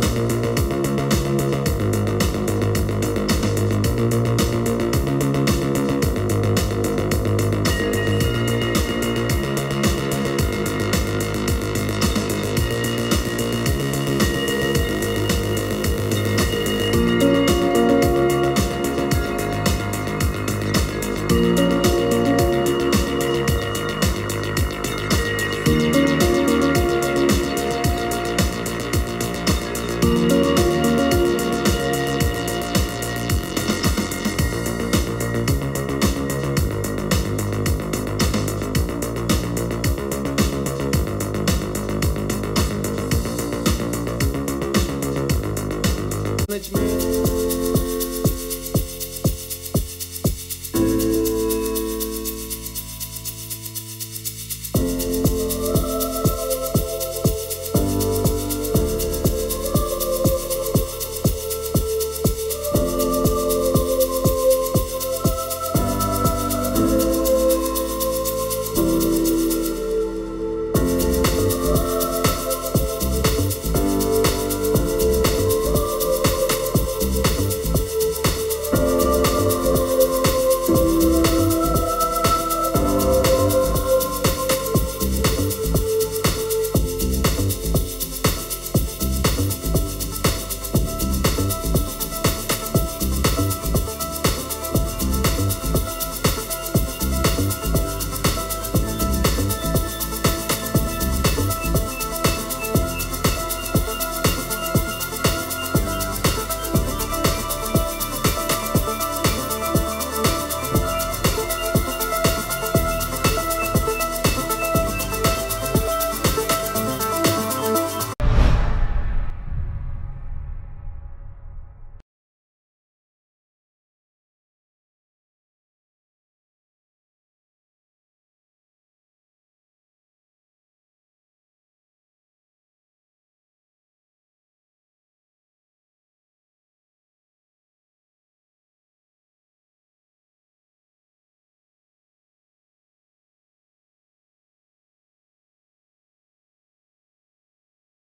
Música judgment.